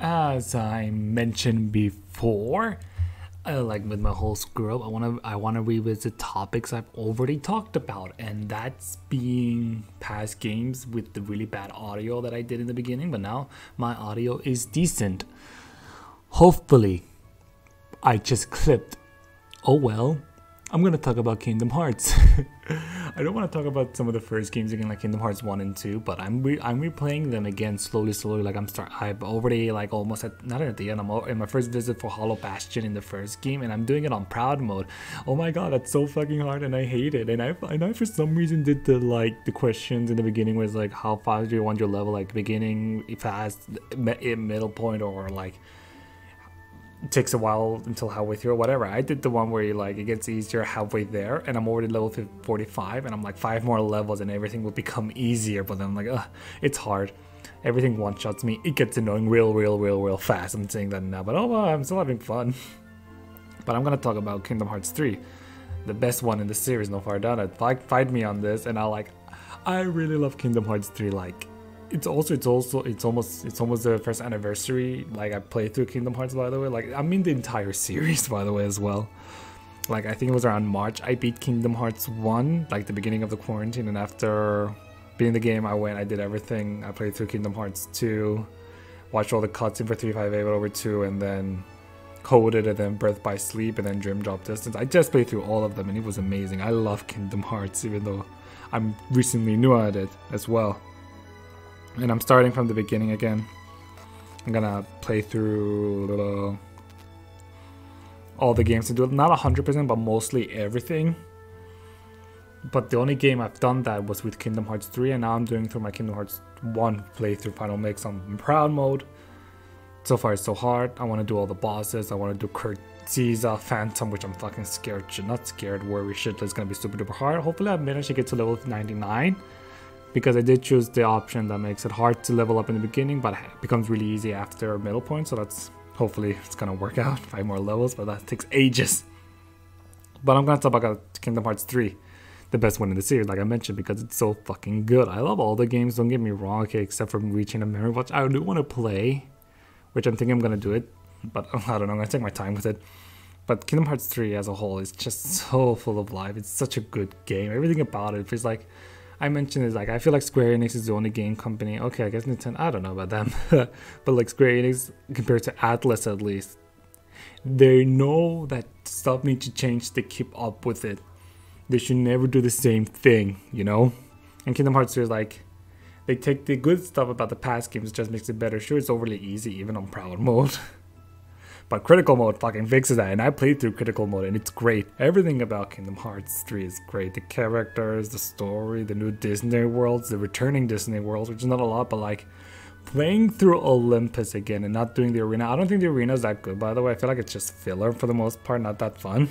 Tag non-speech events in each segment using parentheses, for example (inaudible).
as I mentioned before, uh, like with my whole screw up, I wanna I wanna revisit topics I've already talked about, and that's being past games with the really bad audio that I did in the beginning. But now my audio is decent. Hopefully, I just clipped. Oh well, I'm gonna talk about Kingdom Hearts. (laughs) I don't want to talk about some of the first games again, like Kingdom Hearts one and two, but I'm re- I'm replaying them again slowly, slowly. Like I'm start, I'm already like almost at not at the end. I'm in my first visit for Hollow Bastion in the first game, and I'm doing it on proud mode. Oh my god, that's so fucking hard, and I hate it. And I and I for some reason did the like the questions in the beginning was like how fast do you want your level, like beginning fast, middle point, or like takes a while until halfway through or whatever. I did the one where you like it gets easier halfway there, and I'm already level 45, and I'm like five more levels, and everything will become easier. But then I'm like, ugh, it's hard. Everything one shots me. It gets annoying real, real, real, real fast. I'm saying that now, but oh well, I'm still having fun. (laughs) but I'm gonna talk about Kingdom Hearts 3, the best one in the series. No far down. Fight, fight me on this, and I like. I really love Kingdom Hearts 3. Like it's also it's also it's almost it's almost the first anniversary like i played through kingdom hearts by the way. Like i mean the entire series (laughs) by the way as well. Like i think it was around march i beat kingdom hearts 1 like the beginning of the quarantine and after beating the game i went i did everything. I played through kingdom hearts 2 watched all the cuts in for 358 over 2 and then coded and then birth by sleep and then dream drop distance. I just played through all of them and it was amazing. I love kingdom hearts even though i'm recently new at it as well and I'm starting from the beginning again. I'm gonna play through all the games and do it. Not 100%, but mostly everything. But the only game I've done that was with Kingdom Hearts 3, and now I'm doing through my Kingdom Hearts 1 playthrough final mix on proud mode. So far, it's so hard. I want to do all the bosses. I want to do Caesar, Phantom, which I'm fucking scared. Not scared, worry shit. It's gonna be super duper hard. Hopefully, I manage to get to level 99 because I did choose the option that makes it hard to level up in the beginning, but it becomes really easy after middle point. So that's hopefully it's gonna work (laughs) out. Five more levels, but that takes ages. But I'm gonna talk about Kingdom Hearts 3, the best one in the series, like I mentioned, because it's so fucking good. I love all the games. Don't get me wrong, okay, except for reaching a memory watch. I do want to play, which I'm thinking I'm gonna do it, but (laughs) I don't know. I'm gonna take my time with it. But Kingdom Hearts 3 as a whole is just so full of life. It's such a good game. Everything about it feels like I mentioned is like I feel like Square Enix is the only game company. Okay, I guess Nintendo. I don't know about them, (laughs) but like Square Enix compared to Atlus at least, they know that stuff needs to change to keep up with it. They should never do the same thing, you know. And Kingdom Hearts is like they take the good stuff about the past games, just makes it better. Sure, it's overly easy even on proud mode. (laughs) But critical mode fucking fixes that, and I played through critical mode, and it's great. Everything about Kingdom Hearts 3 is great. The characters, the story, the new Disney worlds, the returning Disney worlds, which is not a lot, but like playing through Olympus again and not doing the arena. I don't think the arena is that good, by the way. I feel like it's just filler for the most part, not that fun.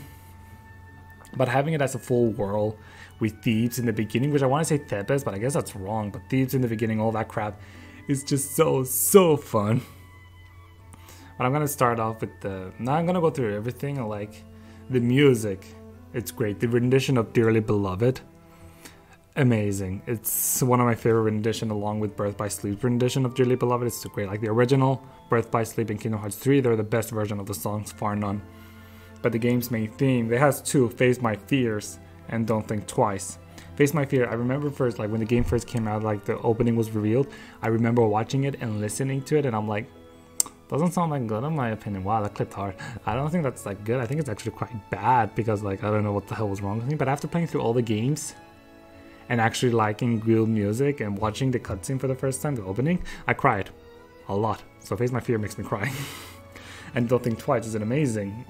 But having it as a full world with thieves in the beginning, which I want to say Thebes, but I guess that's wrong. But thieves in the beginning, all that crap, is just so, so fun. But I'm gonna start off with the. Now I'm gonna go through everything. I like the music, it's great. The rendition of "Dearly Beloved," amazing. It's one of my favorite rendition, along with "Birth by Sleep" rendition of "Dearly Beloved." It's great. Like the original "Birth by Sleep" in Kingdom Hearts 3, they're the best version of the songs, far none. But the game's main theme, it has two: "Face My Fears" and "Don't Think Twice." Face My Fear, I remember first, like when the game first came out, like the opening was revealed, I remember watching it and listening to it, and I'm like, doesn't sound that good in my opinion. Wow, that clipped hard. I don't think that's that good. I think it's actually quite bad because like I don't know what the hell was wrong with me. But after playing through all the games and actually liking real music and watching the cutscene for the first time, the opening, I cried a lot. So Face My Fear makes me cry. (laughs) and Don't Think Twice is an amazing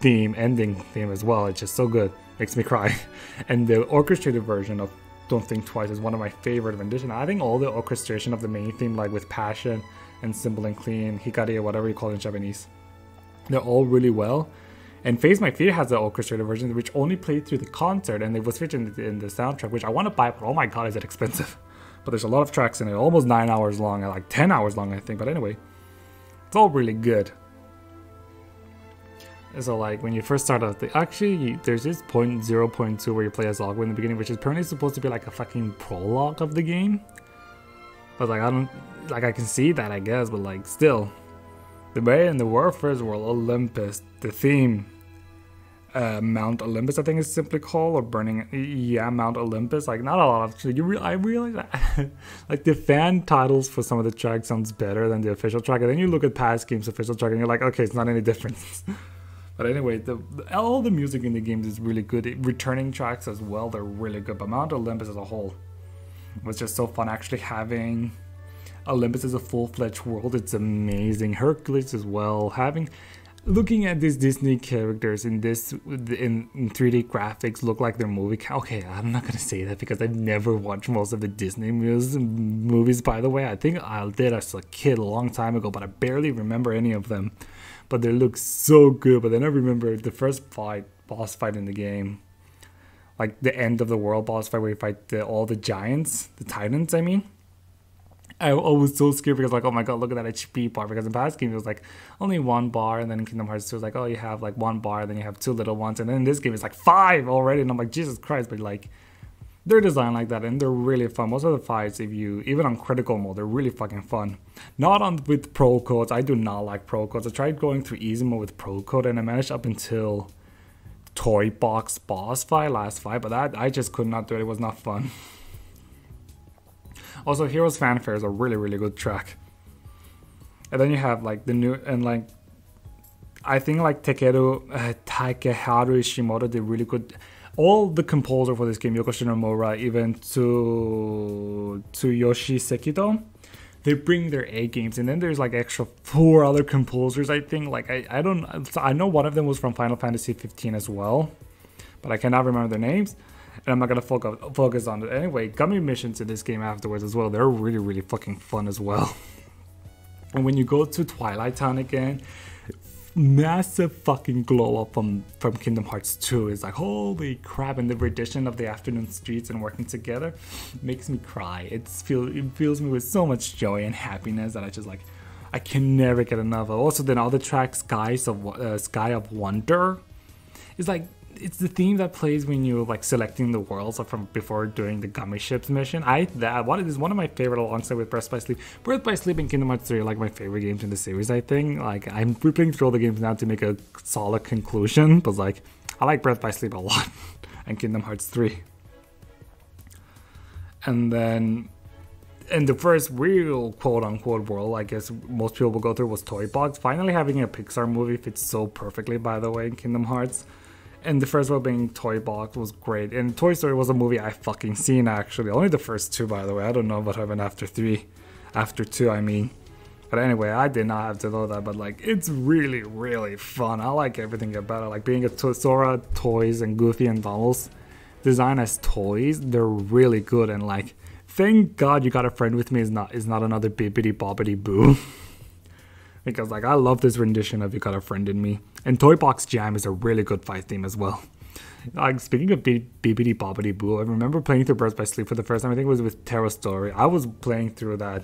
theme, ending theme as well. It's just so good. Makes me cry. (laughs) And the orchestrated version of Don't Think Twice is one of my favorite renditions. I think all the orchestration of the main theme, like with passion and Simple and Clean, Hikari, or whatever you call it in Japanese. They're all really well. And Face My Fear has the orchestrated version, which only played through the concert, and it was featured in the, soundtrack, which I want to buy, but oh my god, is it expensive! (laughs) But there's a lot of tracks in it, almost nine hours long, like ten hours long, I think. But anyway, it's all really good. So like when you first start out, the, actually you, there's this point 0.2 where you play as Aqua in the beginning, which is apparently supposed to be like a fucking prologue of the game. But like I don't like I can see that I guess, but like still, The way in the Warfare's world, Olympus, the theme, uh, Mount Olympus, I think it's simply called, or burning. Yeah, Mount Olympus. Like not a lot of. You re- I realize that. (laughs) like the fan titles for some of the tracks sounds better than the official track, and then you look at past games official track, and you're like, okay, it's not any difference. (laughs) but anyway, the, the, all the music in the games is really good. It, returning tracks as well, they're really good. But Mount Olympus as a whole was just so fun. Actually having Olympus is a full-fledged world, it's amazing. Hercules as well, having looking at these Disney characters in this in, in 3D graphics look like they're movie. Okay, I'm not gonna say that because I've never watched most of the Disney movies. By the way, I think I did as a kid a long time ago, but I barely remember any of them. But they look so good. But then I remember the first fight, boss fight in the game, like the end of the world boss fight where you fight the, all the giants, the titans. I mean I, I was so scared because like, oh my god, look at that HP bar. Because in past games it was like only one bar, and then in Kingdom Hearts 2 was like, oh, you have like one bar, then you have two little ones, and then in this game it's like five already, and I'm like, Jesus Christ! But like, they're designed like that, and they're really fun. Most of the fights, if you even on critical mode, they're really fucking fun. Not on with pro codes. I do not like pro codes. I tried going through easy mode with pro code, and I managed up until toy box boss fight last fight, but that I just could not do it. It was not fun. (laughs) Also, Heroes Fanfare is a really, really good track. And then you have like the new and like I think like Takeru uh, Takeharu Ishimoto did really good. All the composer for this game, Yoko Shimomura, even to Tsuyoshi Sekito, they bring their A games, and then there's like extra four other composers. I think like I I don't I know one of them was from Final Fantasy 15 as well, but I cannot remember their names and I'm not gonna focus focus on it anyway. Gummy missions in this game afterwards as well. They're really really fucking fun as well. (laughs) And when you go to Twilight Town again, massive fucking glow up from from Kingdom Hearts 2 is like holy crap! And the rendition of the afternoon streets and working together makes me cry. It's feel it fills me with so much joy and happiness that I just like. I can never get enough. of. Also, then all the tracks, Skies of uh, Sky of Wonder, is like it's the theme that plays when you're like selecting the worlds from before doing the gummy ships mission. I that one is one of my favorite alongside with Birth by Sleep. Birth by Sleep and Kingdom Hearts 3 are like my favorite games in the series. I think like I'm ripping through all the games now to make a solid conclusion, but like I like Birth by Sleep a lot (laughs) and Kingdom Hearts 3. And then in the first real quote unquote world, I guess most people will go through was Toy Box. Finally having a Pixar movie fits so perfectly, by the way, in Kingdom Hearts and the first one being Toy Box was great. And Toy Story was a movie I fucking seen actually. Only the first two, by the way. I don't know what happened after three. After two, I mean. But anyway, I did not have to know that. But like, it's really, really fun. I like everything about it. Like being a to- Sora toys and Goofy and Donald's design as toys. They're really good. And like, thank God you got a friend with me. Is not is not another Bibbidi Bobbidi Boo. (laughs) because like I love this rendition of "You Got a Friend in Me," and Toy Box Jam is a really good fight theme as well. (laughs) Like speaking of Bibbidi Bobbidi Boo, I remember playing through Birth by Sleep for the first time. I think it was with Terra Story. I was playing through that.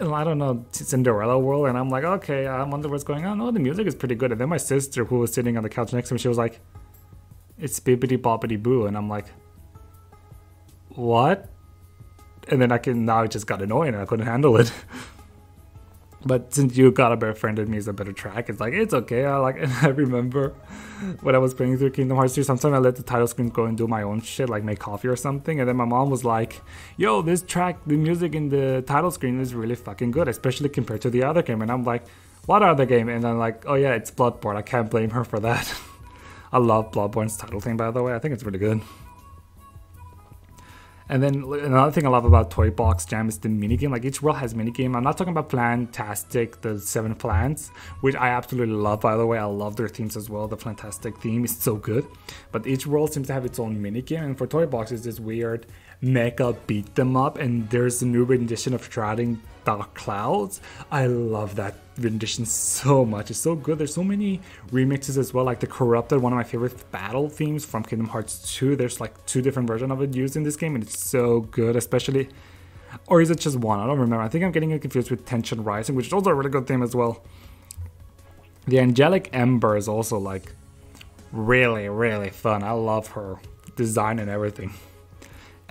I don't know Cinderella world, and I'm like, okay, I wonder what's going on. Oh, the music is pretty good. And then my sister, who was sitting on the couch next to me, she was like, "It's Bibbidi Bobbidi Boo," and I'm like, "What?" And then I can now it just got annoying, and I couldn't handle it. (laughs) But since you got a better friend of me is a better track, it's like it's okay. I like (laughs) I remember when I was playing through Kingdom Hearts 3, sometimes I let the title screen go and do my own shit, like make coffee or something. And then my mom was like, Yo, this track, the music in the title screen is really fucking good, especially compared to the other game. And I'm like, What other game? And I'm like, Oh yeah, it's Bloodborne. I can't blame her for that. (laughs) I love Bloodborne's title theme by the way. I think it's really good. And then another thing I love about Toy Box Jam is the minigame. Like each world has minigame. I'm not talking about Flantastic, the seven plants, which I absolutely love by the way. I love their themes as well. The Flantastic theme is so good. But each world seems to have its own minigame. And for Toy Box, it's this weird mecha beat them up. And there's a new rendition of Shrouding Dark Clouds. I love that rendition so much. It's so good. There's so many remixes as well, like the Corrupted, one of my favorite battle themes from Kingdom Hearts 2. There's like two different versions of it used in this game, and it's so good, especially. Or is it just one? I don't remember. I think I'm getting confused with Tension Rising, which is also a really good theme as well. The Angelic Amber is also like really, really fun. I love her design and everything.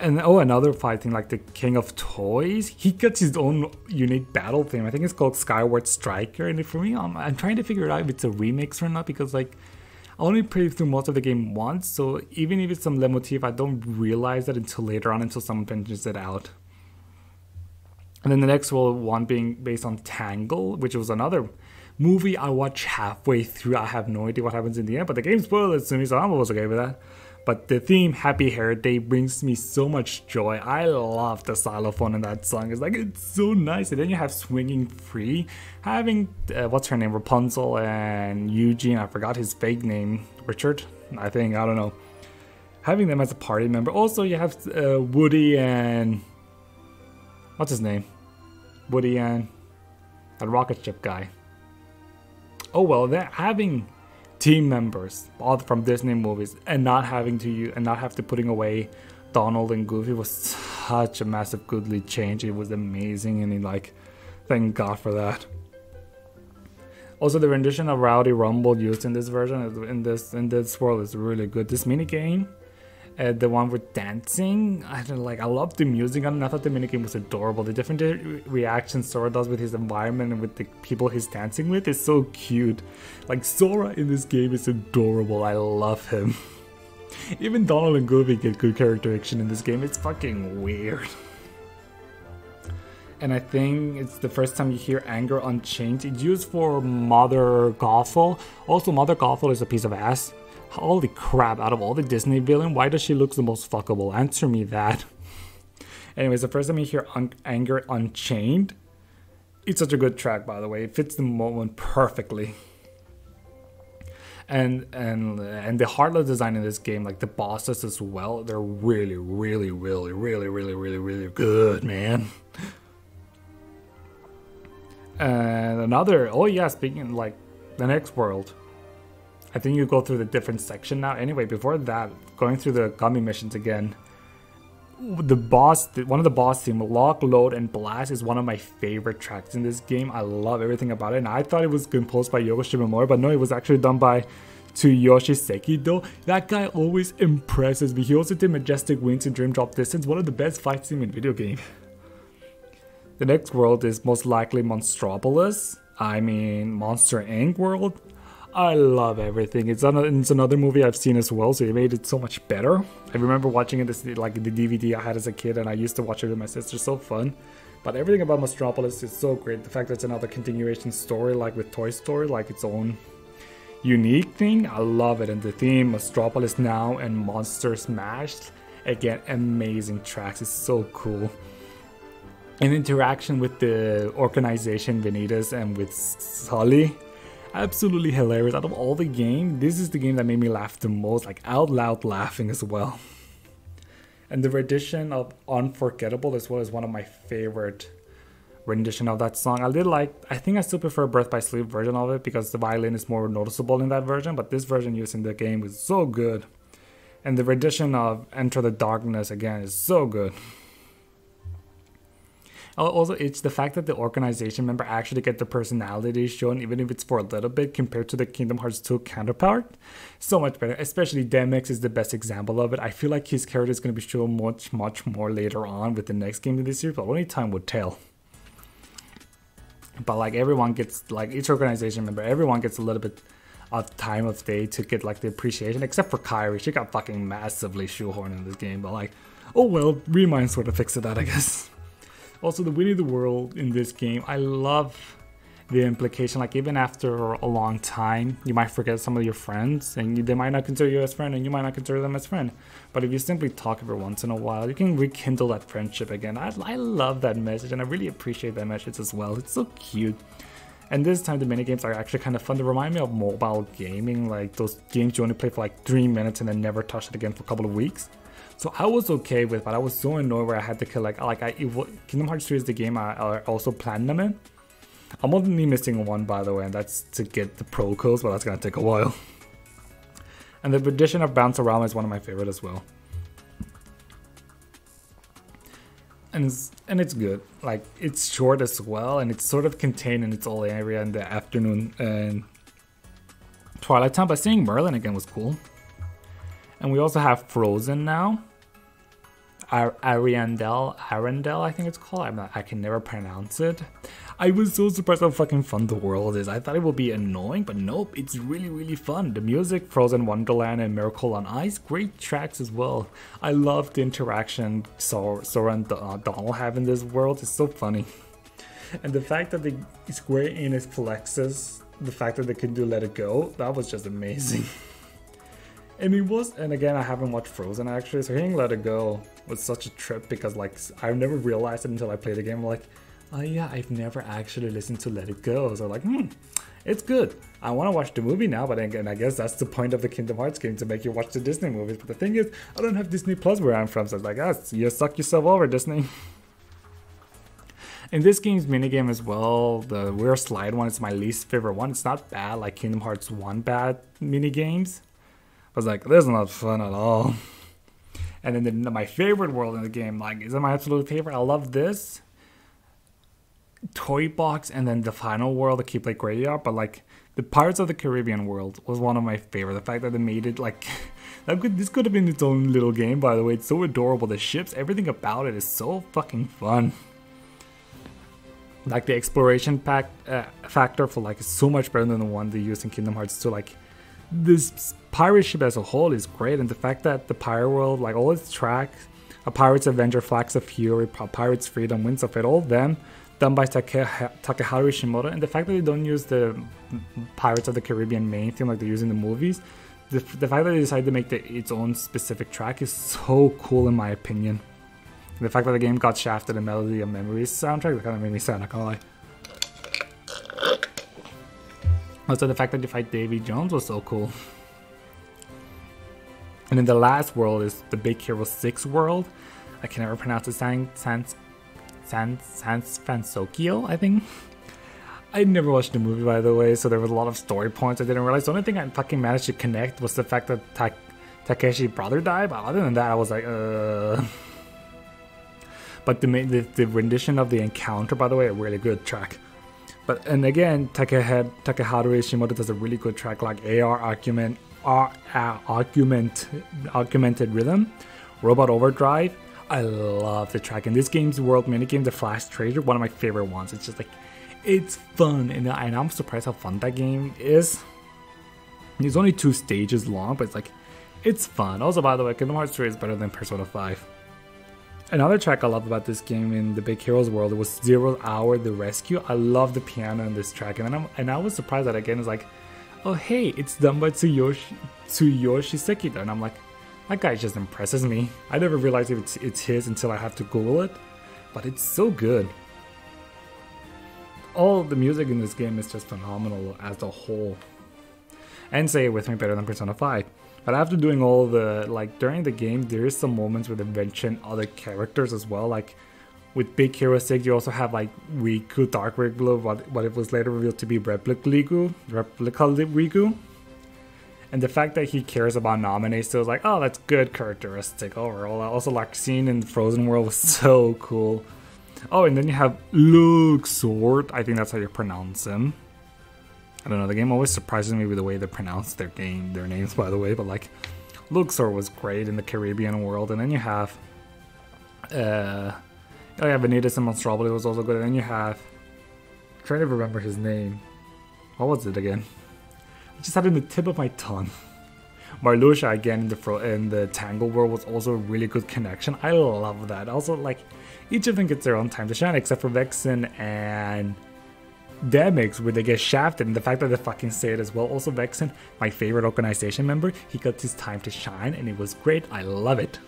And oh, another fighting like the King of Toys. He gets his own unique battle theme. I think it's called Skyward Striker. And for me, I'm, I'm trying to figure out if it's a remix or not because like I only played through most of the game once. So even if it's some leitmotif, I don't realize that until later on until someone finishes it out. And then the next one being based on Tangle, which was another movie I watched halfway through. I have no idea what happens in the end, but the game spoiled it to me, so I'm almost okay with that. But the theme Happy Hair Day brings me so much joy. I love the xylophone in that song. It's like it's so nice. And then you have Swinging Free, having uh, what's her name, Rapunzel and Eugene. I forgot his fake name, Richard. I think I don't know. Having them as a party member. Also, you have uh, Woody and what's his name? Woody and that rocket ship guy. Oh well, they're having team members all from Disney movies and not having to use and not have to putting away Donald and Goofy was such a massive goodly change. It was amazing and he like thank God for that. Also the rendition of Rowdy Rumble used in this version in this in this world is really good. This mini game uh, the one with dancing. I don't like. I love the music on. I thought the minigame was adorable. The different re- reactions Sora does with his environment and with the people he's dancing with is so cute. Like Sora in this game is adorable. I love him. (laughs) Even Donald and Goofy get good character action in this game. It's fucking weird. And I think it's the first time you hear Anger Unchained. It's used for Mother Gothel. Also, Mother Gothel is a piece of ass. Holy crap, out of all the Disney villain, why does she look the most fuckable? Answer me that. (laughs) Anyways, the first time you hear Un- Anger Unchained, it's such a good track, by the way. It fits the moment perfectly. And and and the Heartless design in this game, like the bosses as well, they're really, really, really, really, really, really, really good, man. And another, oh yeah, speaking like the next world, I think you go through the different section now. Anyway, before that, going through the gummy missions again. The boss, one of the boss theme, Lock, Load, and Blast is one of my favorite tracks in this game. I love everything about it. And I thought it was composed by Yoko Shimomura, but no, it was actually done by Tsuyoshi Sekito. That guy always impresses me. He also did Majestic Wings and Dream Drop Distance, one of the best fight scenes in video game. The next world is most likely Monstropolis. I mean, Monster Inc. world. I love everything. It's, it's another movie I've seen as well, so it made it so much better. I remember watching it like the DVD I had as a kid, and I used to watch it with my sister. So fun. But everything about Monstropolis is so great. The fact that it's another continuation story, like with Toy Story, like its own unique thing. I love it. And the theme, Monstropolis Now and Monster Smashed. Again, amazing tracks. It's so cool. An interaction with the organization Vanitas and with Sully absolutely hilarious. Out of all the game, this is the game that made me laugh the most, like out loud laughing as well. And the rendition of Unforgettable as well is one of my favorite rendition of that song. I did like, I think I still prefer Birth by Sleep version of it because the violin is more noticeable in that version, but this version used in the game is so good. And the rendition of Enter the Darkness again is so good. Oh, also, it's the fact that the organization member actually get the personality shown, even if it's for a little bit, compared to the Kingdom Hearts 2 counterpart. So much better. Especially Demyx is the best example of it. I feel like his character is going to be shown much, much more later on with the next game in this series, but only time would tell. But like everyone gets, like each organization member, everyone gets a little bit of time of day to get like the appreciation, except for Kairi. She got fucking massively shoehorned in this game, but like, oh well, Remind sort of fixed that, I guess. Also, the winning the world in this game, I love the implication. Like, even after a long time, you might forget some of your friends, and they might not consider you as friend, and you might not consider them as friend. But if you simply talk every once in a while, you can rekindle that friendship again. I, I love that message, and I really appreciate that message as well. It's so cute. And this time the minigames are actually kind of fun. They remind me of mobile gaming, like those games you only play for like three minutes and then never touch it again for a couple of weeks. So I was okay with, but I was so annoyed where I had to kill like I Kingdom Hearts 3 is the game I, I also platinum in. I'm only missing one by the way, and that's to get the pro codes, but that's gonna take a while. (laughs) And the addition of Bounce Around is one of my favorite as well. And it's, and it's good. Like it's short as well, and it's sort of contained in its own area in the afternoon and twilight time. But seeing Merlin again was cool. And we also have Frozen now. Ar- Ariandel, Arendelle, I think it's called. Not, I can never pronounce it. I was so surprised how fucking fun the world is. I thought it would be annoying, but nope, it's really, really fun. The music, Frozen Wonderland, and Miracle on Ice, great tracks as well. I love the interaction Sora and Donald have in this world. It's so funny. (laughs) And the fact that the Square Enix flexes, the fact that they can do Let It Go, that was just amazing. (laughs) and it was, and again, I haven't watched Frozen actually, so hearing Let It Go was such a trip because like I've never realized it until I played the game. Like, oh yeah, I've never actually listened to Let It Go. So like, hmm, it's good. I want to watch the movie now, but again, I guess that's the point of the Kingdom Hearts game to make you watch the Disney movies. But the thing is, I don't have Disney Plus where I'm from, so it's like, ah, you suck yourself over, Disney. (laughs) In this game's minigame as well, the weird slide one is my least favorite one. It's not bad like Kingdom Hearts 1 bad minigames. I was like, this is not fun at all. And then the, my favorite world in the game, like, is it my absolute favorite? I love this. Toy Box and then the final world, the Keyblade Graveyard, but like the Pirates of the Caribbean world was one of my favorite. The fact that they made it like (laughs) that could this could have been its own little game by the way. It's so adorable. The ships, everything about it is so fucking fun like the exploration pack uh, factor for like so much better than the one they use in Kingdom Hearts 2. Like this pirate ship as a whole is great, and the fact that the pirate world, like all its tracks, a Pirate's Adventure, Flags of Fury, Pirates Freedom, Winds of It, all of them done by Take- Takeharu Ishimoto, and the fact that they don't use the Pirates of the Caribbean main theme like they use in the movies, the, the fact that they decided to make the, its own specific track is so cool in my opinion. The fact that the game got shafted a Melody of Memories soundtrack that kind of made me sad, not gonna lie. Also, the fact that you fight Davy Jones was so cool. And then the last world is the Big Hero 6 world. I can never pronounce it. San, San, San, San Fansokyo, I think. I never watched the movie, by the way, so there was a lot of story points I didn't realize. The only thing I fucking managed to connect was the fact that Ta Takeshi's brother died, but other than that, I was like, uh... But the, the, the rendition of the encounter, by the way, a really good track. But and again, Takeharu Ishimoto does a really good track like AR argument, uh, argument, augmented rhythm, Robot Overdrive. I love the track in this game's world minigame, the Flash Tracer, one of my favorite ones. It's just like, it's fun, and, and I'm surprised how fun that game is. It's only two stages long, but it's like, it's fun. Also, by the way, Kingdom Hearts 3 is better than Persona 5. Another track I love about this game in the Big Heroes world was Zero Hour The Rescue. I love the piano in this track, and I'm, and I was surprised that again it's like, oh hey, it's done by Tsuyoshi Tsuyoshi and I'm like, that guy just impresses me. I never realized if it's it's his until I have to Google it, but it's so good. All the music in this game is just phenomenal as a whole. And say it with me better than Persona 5. But after doing all the, like, during the game, there is some moments where they mention other characters as well. Like, with Big Hero 6, you also have, like, Riku, Dark Riku, what, what it was later revealed to be Replica Riku, Replica Riku. And the fact that he cares about Naminé still is like, oh, that's good characteristic overall. Also, like, seeing in Frozen World was (laughs) so cool. Oh, and then you have Luxord. I think that's how you pronounce him. I don't know. The game always surprises me with the way they pronounce their game, their names, (laughs) by the way. But like, Luxord was great in the Caribbean world, and then you have, uh, oh yeah, Vanitas and Monstropolis was also good, and then you have, I'm trying to remember his name. What was it again? I just had it in the tip of my tongue. (laughs) Marluxia again in the in the Tangle world was also a really good connection. I love that. Also, like each of them gets their own time to shine, except for Vexen and Demyx where they get shafted and the fact that they fucking say it as well. Also Vexen, my favorite organization member, he got his time to shine and it was great. I love it.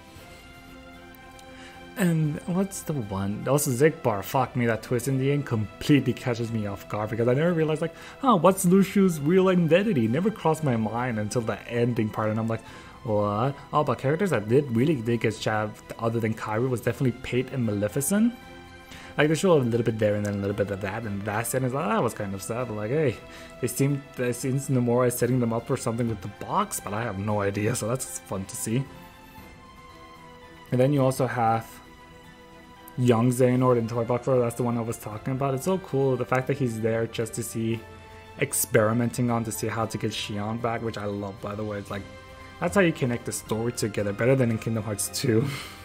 And what's the one? Also Xigbar, fuck me, that twist in the end completely catches me off guard because I never realized like, oh, what's Luxu's real identity? It never crossed my mind until the ending part and I'm like, what? Oh, but characters that did really did get shaved other than Kairi was definitely Pete and Maleficent. Like they show a little bit there and then a little bit of that, and that sentence like, that was kind of sad. Like, hey, they seem they seem Nomura is setting them up for something with the box, but I have no idea. So that's fun to see. And then you also have young Xehanort in Toy Box. That's the one I was talking about. It's so cool the fact that he's there just to see experimenting on to see how to get Xion back, which I love by the way. It's like that's how you connect the story together better than in Kingdom Hearts 2. (laughs)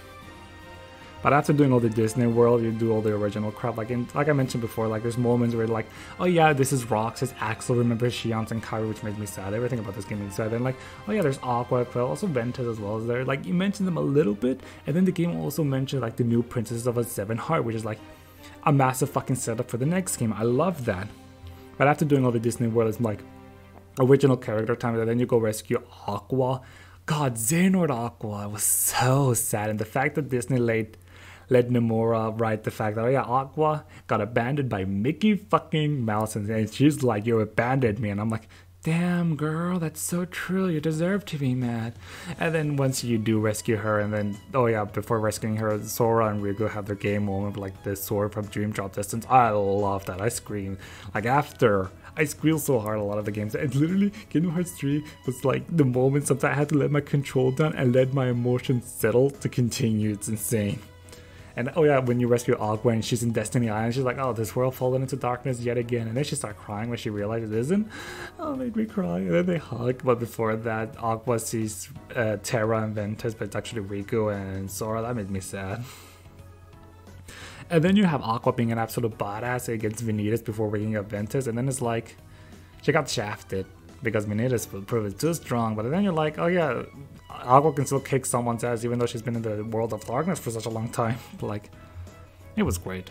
But after doing all the Disney World, you do all the original crap. Like in, like I mentioned before, like there's moments where like, oh yeah, this is Roxas, Axel, remember Xion's and Kairi, which made me sad. Everything about this game makes me sad. And like, oh yeah, there's Aqua, but also Ventus as well as there. Like you mentioned them a little bit, and then the game also mentioned like the new Princesses of a Seven Heart, which is like a massive fucking setup for the next game. I love that. But after doing all the Disney World, it's like original character time, and then you go rescue Aqua. God, Xehanort Aqua I was so sad, and the fact that Disney laid let Nomura write the fact that, oh yeah, Aqua got abandoned by Mickey fucking Mouse. And she's like, you abandoned me. And I'm like, damn girl, that's so true. You deserve to be mad. And then once you do rescue her, and then, oh yeah, before rescuing her, Sora and Riku have their game moment, like the sword from Dream Drop Distance. I love that. I scream. Like after I squeal so hard a lot of the games. And literally, Kingdom Hearts 3 was like the moment sometimes I had to let my control down and let my emotions settle to continue. It's insane. And oh yeah, when you rescue Aqua and she's in Destiny Island, she's like, oh, this world fallen into darkness yet again. And then she starts crying when she realizes it isn't. Oh, made me cry. And then they hug. But before that, Aqua sees uh, Terra and Ventus, but it's actually Riku and Sora. That made me sad. And then you have Aqua being an absolute badass against Vanitas before waking up Ventus. And then it's like, she got shafted because Vanitas proved too strong. But then you're like, oh yeah, Aqua can still kick someone's ass even though she's been in the world of darkness for such a long time. (laughs) like, it was great.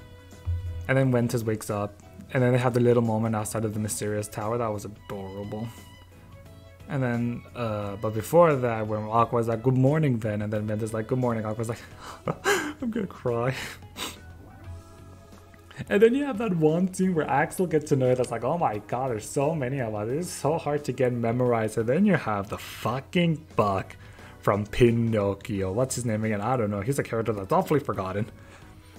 And then Ventus wakes up, and then they have the little moment outside of the mysterious tower. That was adorable. And then, uh, but before that, when Aqua's like, "Good morning, Ven," and then Ventus like, "Good morning," Aqua's like, (laughs) "I'm gonna cry." (laughs) And then you have that one scene where Axel gets to know that's like, oh my god, there's so many of us. It's so hard to get memorized. And then you have the fucking Buck from Pinocchio. What's his name again? I don't know. He's a character that's awfully forgotten.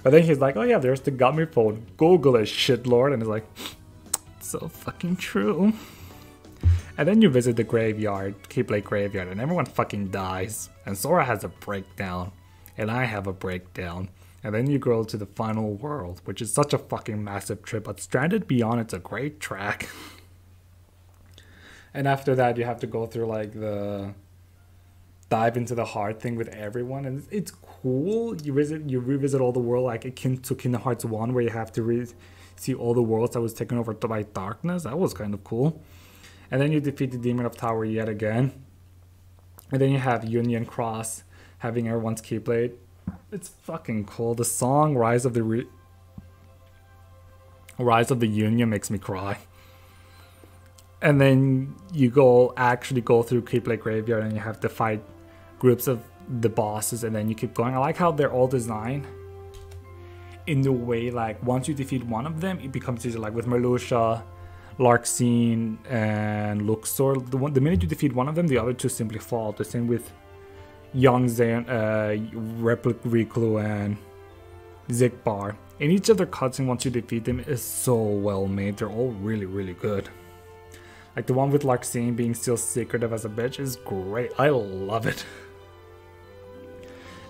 But then he's like, oh yeah, there's the Gummy phone. Google it, shit lord. And he's like, (sniffs) so fucking true. And then you visit the graveyard, Keyblade Graveyard, and everyone fucking dies. And Sora has a breakdown. And I have a breakdown. And then you go to the final world, which is such a fucking massive trip, but Stranded Beyond, it's a great track. (laughs) and after that, you have to go through like the dive into the hard thing with everyone, and it's cool. You visit, you revisit all the world like akin to Kingdom Hearts One, where you have to re- see all the worlds that was taken over by darkness. That was kind of cool. And then you defeat the Demon of Tower yet again. And then you have Union Cross having everyone's Keyblade it's fucking cool. The song "Rise of the Re- Rise of the Union" makes me cry. And then you go actually go through Keyblade Graveyard and you have to fight groups of the bosses, and then you keep going. I like how they're all designed in the way like once you defeat one of them, it becomes easier. Like with Marluxia, Larxene, and Luxord. The one, the minute you defeat one of them, the other two simply fall. The same with Young Zan, uh, Replica Riku, and Xigbar. And each of their cutscenes once you defeat them is so well made. They're all really, really good. Like the one with Larxene being still secretive as a bitch is great. I love it. (laughs)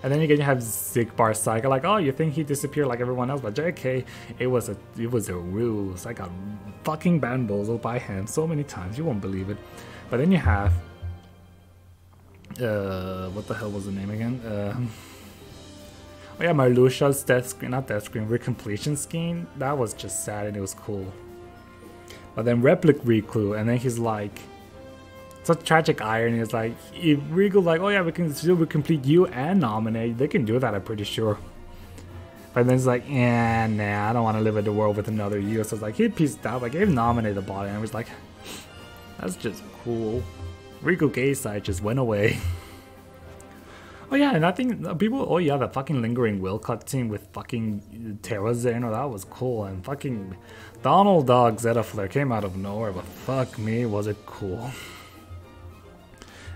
And then again you have Xigbar Cycle, like, oh, you think he disappeared like everyone else, but JK, it was a it was a ruse. I got fucking bamboozled by him so many times, you won't believe it. But then you have uh, what the hell was the name again? Uh, oh yeah, Marluxia's death screen, not death screen, recompletion scheme. That was just sad and it was cool. But then Replica Riku, and then he's like, such tragic irony. It's like, if Riku like, oh yeah, we can still complete you and Naminé, they can do that, I'm pretty sure. But then it's like, yeah, nah, I don't want to live in the world with another you. So it's like, he pieced out, like, gave nominated the body, and I was like, that's just cool. Riku gay side just went away. (laughs) oh yeah, and I think people, oh yeah, the fucking lingering will cutscene with fucking Terra Xeno, oh, that was cool. And fucking Donald Duck Zeta Flare came out of nowhere, but fuck me, was it cool.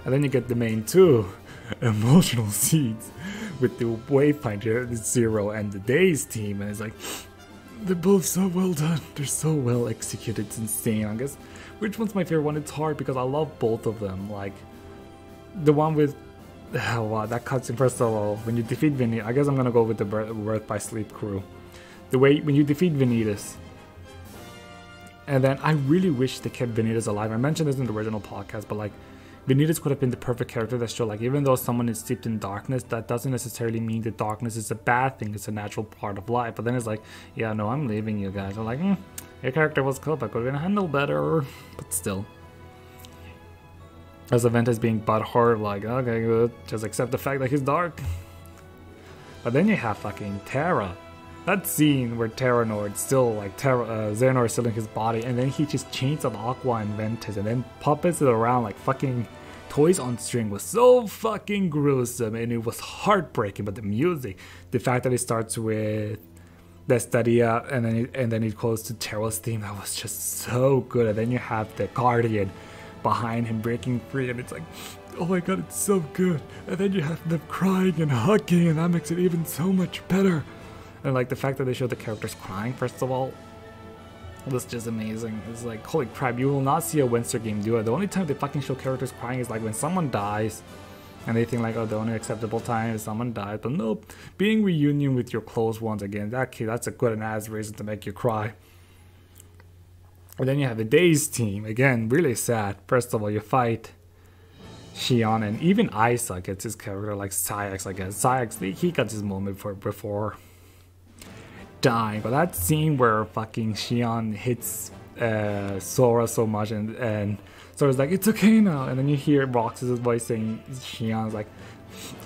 And then you get the main two (laughs) emotional seeds with the Wayfinder Zero and the Days team, and it's like, they're both so well done. They're so well executed. It's insane. I guess which one's my favorite one? It's hard because I love both of them. Like the one with oh, wow, uh, that cutscene first of all when you defeat Vinny. I guess I'm gonna go with the Birth by Sleep crew. The way when you defeat Vanitas. And then I really wish they kept Vanitas alive. I mentioned this in the original podcast, but like Vanitas could have been the perfect character that showed like even though someone is steeped in darkness, that doesn't necessarily mean that darkness is a bad thing. It's a natural part of life. But then it's like, yeah, no, I'm leaving you guys. I'm like, mm, your character was cool, but could have been handled better. But still. As Aventa is being butthurt, like, okay, good, just accept the fact that he's dark. But then you have fucking Terra. That scene where Terranord still, like, Terra, uh, Xehanort is still in his body, and then he just chains up Aqua and Ventus, and then puppets it around like fucking toys on string was so fucking gruesome, and it was heartbreaking. But the music, the fact that it starts with Destadia, and then it, and then it goes to Terra's theme, that was just so good. And then you have the Guardian behind him breaking free, and it's like, oh my god, it's so good. And then you have them crying and hugging, and that makes it even so much better. And like the fact that they show the characters crying, first of all, was just amazing. It's like, holy crap, you will not see a Winster game do it. The only time they fucking show characters crying is like when someone dies. And they think like, oh, the only acceptable time is someone dies. But nope, being reunion with your close ones again, that kid, that's a good and as reason to make you cry. And then you have the Days team. Again, really sad. First of all, you fight Xion and even Isa gets his character like Syax, I guess. Saïx, he got his moment for before dying. But that scene where fucking Xion hits uh, Sora so much and and Sora's like, it's okay now. And then you hear Roxas' voice saying Xion's like,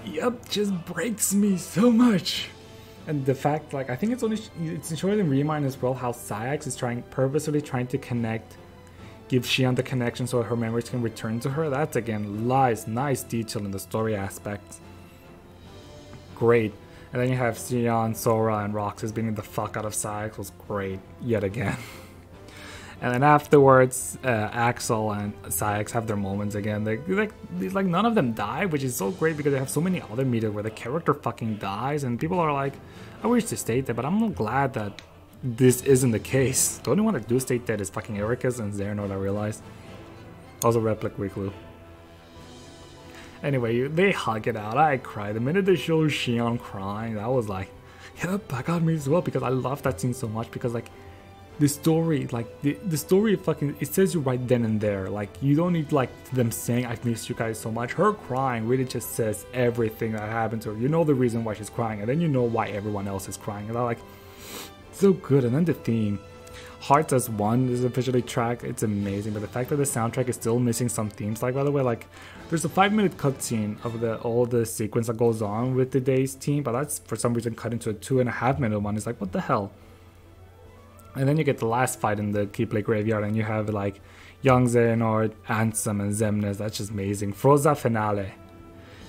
yep, just breaks me so much. And the fact, like, I think it's only it's showing in Remind as well how Saïx is trying purposely trying to connect, give Xion the connection so her memories can return to her. That's again lies, nice detail in the story aspect. Great. And then you have Xion, Sora, and Roxas beating the fuck out of Saïx was great yet again. (laughs) and then afterwards, uh, Axel and Saïx have their moments again. They, like, like none of them die, which is so great because they have so many other media where the character fucking dies, and people are like, I wish to stay dead, but I'm glad that this isn't the case. The only one that do stay dead is fucking Eraqus and Xehanort, I realized. Also Replic Weeklu. Anyway, they hug it out. I cried. The minute they showed Xion crying, that was like, yep, that got me as well because I love that scene so much because like the story, like the, the story fucking it says you right then and there. Like you don't need like them saying I've missed you guys so much. Her crying really just says everything that happened to her. You know the reason why she's crying, and then you know why everyone else is crying. And I like so good. And then the theme. Hearts as One is officially track. It's amazing, but the fact that the soundtrack is still missing some themes, like by the way, like there's a five minute cutscene of the all the sequence that goes on with the day's team, but that's for some reason cut into a two and a half minute one. It's like what the hell? And then you get the last fight in the Keyblade Graveyard, and you have like Young Xehanort, Ansem, and Xemnas. That's just amazing. Froza Finale.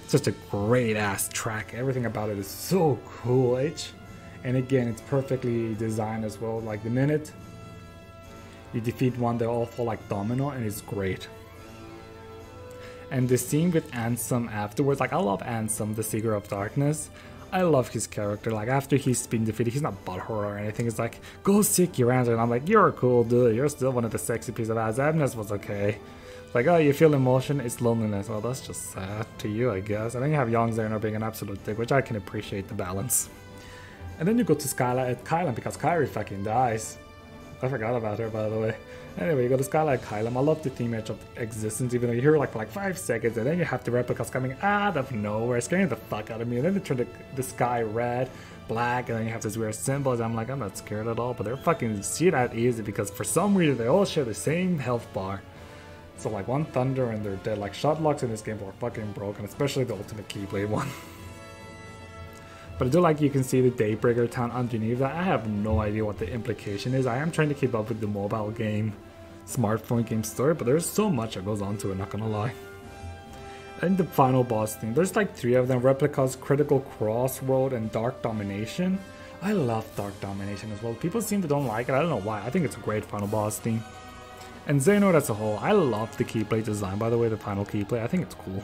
It's just a great ass track. Everything about it is so cool. H. And again, it's perfectly designed as well. Like the minute you defeat one, they all fall like domino, and it's great. And the scene with Ansem afterwards, like I love Ansem, the Seeker of Darkness. I love his character. Like after he's been defeated, he's not butthurt or anything. It's like, go seek your answer. And I'm like, you're a cool dude. You're still one of the sexy pieces of ass. Avnus was okay. It's like, oh, you feel emotion, it's loneliness. Well, that's just sad to you, I guess. And then you have Young Xehanort being an absolute dick, which I can appreciate the balance. And then you go to Skyla at Kylan because Kairi fucking dies. I forgot about her, by the way. Anyway, you go to like Kylam. I love the theme edge of existence, even though you hear like for like five seconds, and then you have the replicas coming out of nowhere, scaring the fuck out of me. And then they turn the, the sky red, black, and then you have this weird symbols. I'm like, I'm not scared at all, but they're fucking see that easy because for some reason they all share the same health bar. So like one thunder and they're dead. Like shot locks in this game are fucking broken, especially the ultimate Keyblade one. (laughs) But I do like you can see the Daybreaker town underneath that. I have no idea what the implication is. I am trying to keep up with the mobile game, smartphone game story, but there's so much that goes on to it, not gonna lie. And the final boss thing, there's like three of them, Replicas, Critical Crossroad, and Dark Domination. I love Dark Domination as well. People seem to don't like it, I don't know why. I think it's a great final boss theme. And Xehanort as a whole, I love the keyblade design, by the way, the final keyblade. I think it's cool.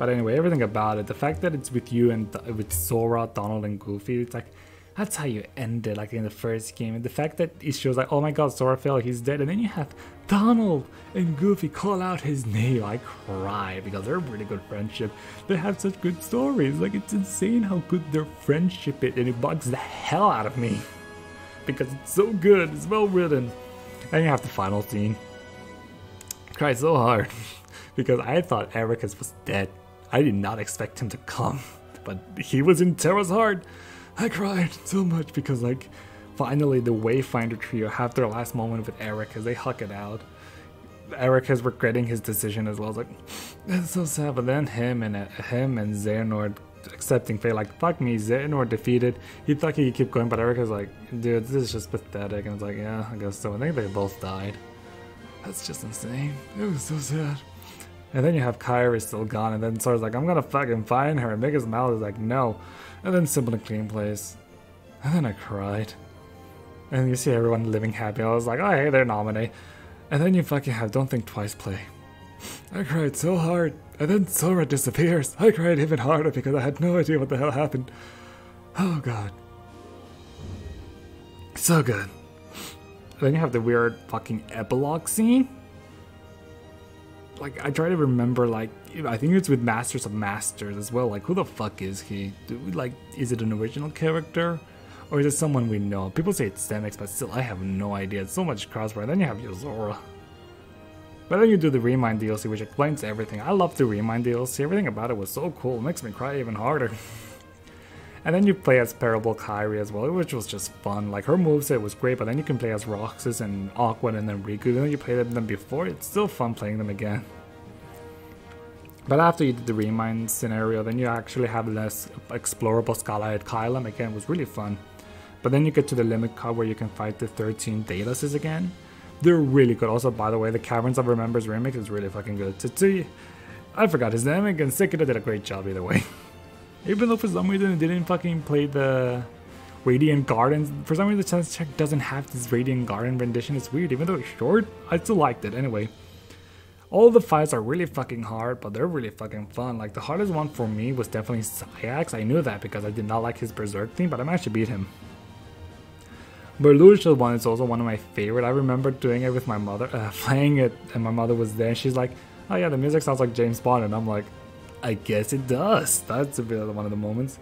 But anyway, everything about it, the fact that it's with you and with Sora, Donald, and Goofy, it's like that's how you end it, like in the first game. And the fact that it shows like, oh my god, Sora fell, he's dead, and then you have Donald and Goofy call out his name. I cry because they're a really good friendship. They have such good stories. Like it's insane how good their friendship is, and it bugs the hell out of me (laughs) because it's so good, it's well written. And you have the final scene I cried so hard (laughs) because I thought Eraqus was dead. I did not expect him to come, but he was in Terra's heart. I cried so much because like finally the Wayfinder trio have their last moment with Eric as they huck it out. Eric is regretting his decision as well. It's like that's so sad. But then him and uh, him and Xehanort accepting fate. Like fuck me, Xehanort defeated. He thought he could keep going, but Eric is like, dude, this is just pathetic. And it's like, yeah, I guess so. I think they both died. That's just insane. It was so sad. And then you have Kairi still gone, and then Sora's like, I'm gonna fucking find her. And Mickey Mouse is like, no. And then Simple and Clean plays. And then I cried. And you see everyone living happy. I was like, oh hey, they're nominated. And then you fucking have Don't Think Twice play. I cried so hard. And then Sora disappears. I cried even harder because I had no idea what the hell happened. Oh god. So good. And then you have the weird fucking epilogue scene. Like, I try to remember, like, I think it's with Masters of Masters as well. Like, who the fuck is he? Do we, like, is it an original character? Or is it someone we know? People say it's Demyx, but still, I have no idea. It's so much crossbar. Then you have Yozora. But then you do the Remind DLC, which explains everything. I love the Remind DLC. Everything about it was so cool. It makes me cry even harder. (laughs) and then you play as Parable Kairi as well, which was just fun. Like, her moveset was great, but then you can play as Roxas and Aqua and then Riku. Then you played them before. It's still fun playing them again. But after you did the Remind scenario, then you actually have less explorable Scala ad Caelum. Again, it was really fun. But then you get to the limit cut where you can fight the 13 Datases again. They're really good. Also, by the way, the Caverns of Remembrance remake is really fucking good. Tsutsuyi, I forgot his name, and Sekito did a great job either way. (laughs) Even though for some reason it didn't fucking play the Radiant Gardens, for some reason the chance check doesn't have this Radiant Garden rendition. It's weird, even though it's short, I still liked it anyway. All the fights are really fucking hard, but they're really fucking fun. Like the hardest one for me was definitely Saïx. I knew that because I did not like his Berserk theme, but I managed to beat him. But Luxord one is also one of my favorite. I remember doing it with my mother, uh, (laughs) playing it, and my mother was there. And she's like, "Oh yeah, the music sounds like James Bond," and I'm like, "I guess it does." That's a bit of one of the moments.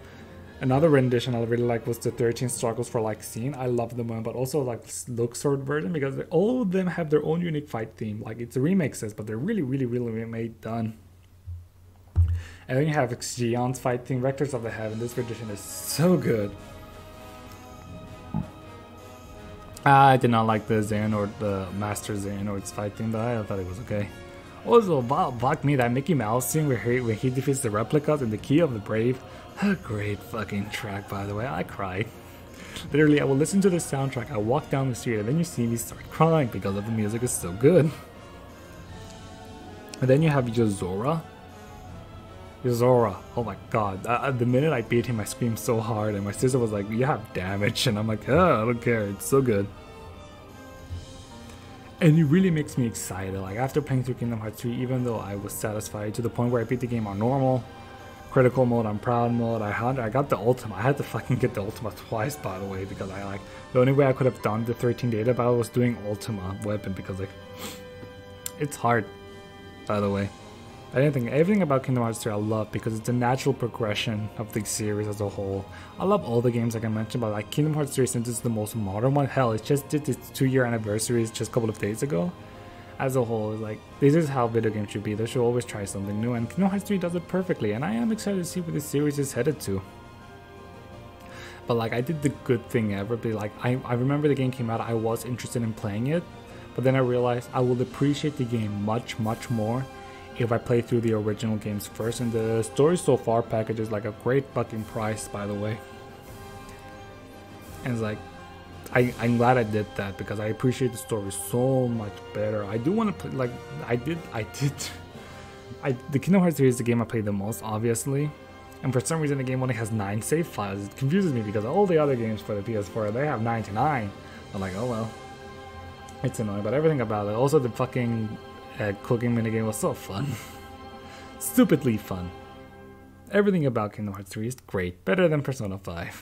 Another rendition I really like was the 13 Struggles for Like scene. I love the one, but also like Luxord version because all of them have their own unique fight theme. Like it's remixes, but they're really, really, really made done. And then you have Xion's fight theme, Vectors of the Heaven. This rendition is so good. I did not like the Xehanort, the Master Xehanort's fight theme, but I thought it was okay. Also, fuck me, that Mickey Mouse scene where he, where he defeats the replicas in the Key of the Brave. A great fucking track, by the way. I cried. Literally, I will listen to the soundtrack, I walk down the street, and then you see me start crying because of the music is so good. And then you have Yozora, Yozora, oh my god. The minute I beat him, I screamed so hard, and my sister was like, You have damage. And I'm like, Oh, I don't care. It's so good. And it really makes me excited. Like, after playing through Kingdom Hearts 3, even though I was satisfied to the point where I beat the game on normal, critical mode, on proud mode, I had I got the ultimate. I had to fucking get the ultimate twice, by the way, because I like the only way I could have done the 13 data battle was doing ultima weapon because like it's hard, by the way. Think everything about Kingdom Hearts 3 I love because it's a natural progression of the series as a whole. I love all the games like I mentioned, but like Kingdom Hearts 3 since it's the most modern one, hell, it just did its two year anniversary just a couple of days ago. As a whole, like this is how video games should be. They should always try something new, and Kingdom Hearts 3 does it perfectly. And I am excited to see where this series is headed to. But like I did the good thing ever. Be like I, I remember the game came out, I was interested in playing it, but then I realized I will appreciate the game much much more if I play through the original games first. And the story so far package is like a great fucking price, by the way. And it's like, I, I'm glad I did that because I appreciate the story so much better. I do want to play, like, I did, I did. (laughs) I, the Kingdom Hearts series is the game I played the most, obviously. And for some reason, the game only has 9 save files. It confuses me because all the other games for the PS4, they have 99. I'm like, oh well. It's annoying, but everything about it. Also, the fucking uh, cooking minigame was so fun. (laughs) Stupidly fun. Everything about Kingdom Hearts 3 is great, better than Persona 5.